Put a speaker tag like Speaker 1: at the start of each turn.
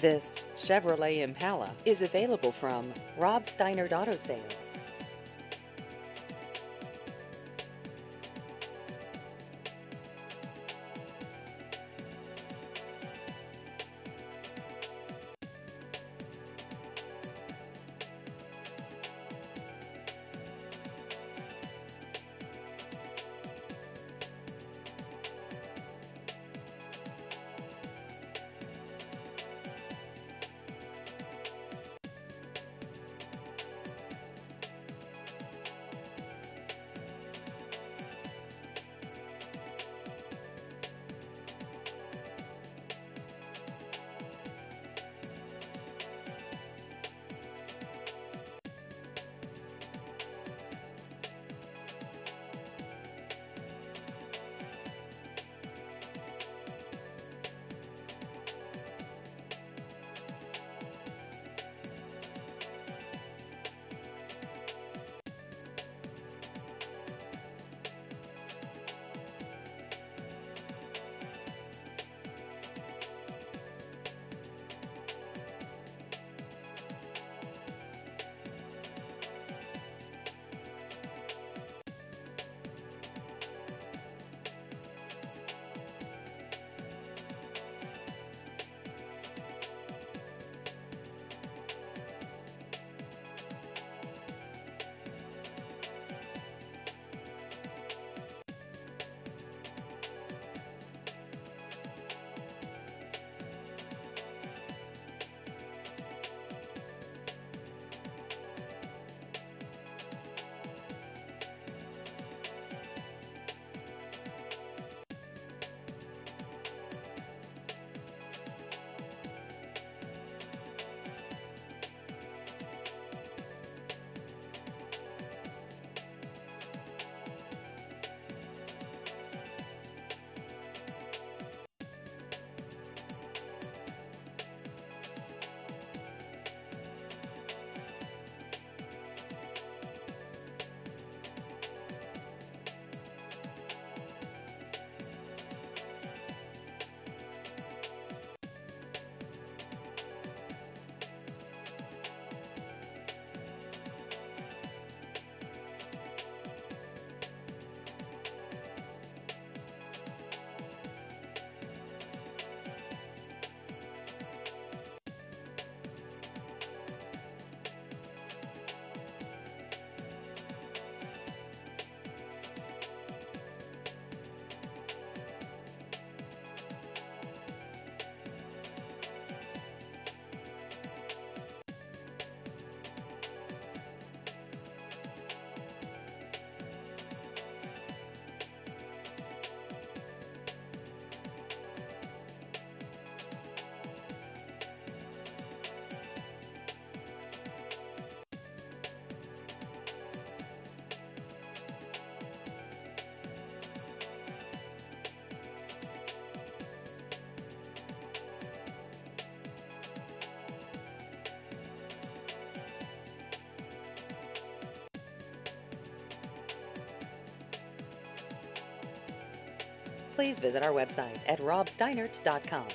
Speaker 1: This Chevrolet Impala is available from Rob Steinert Auto Sales. Please visit our website at robsteinert.com.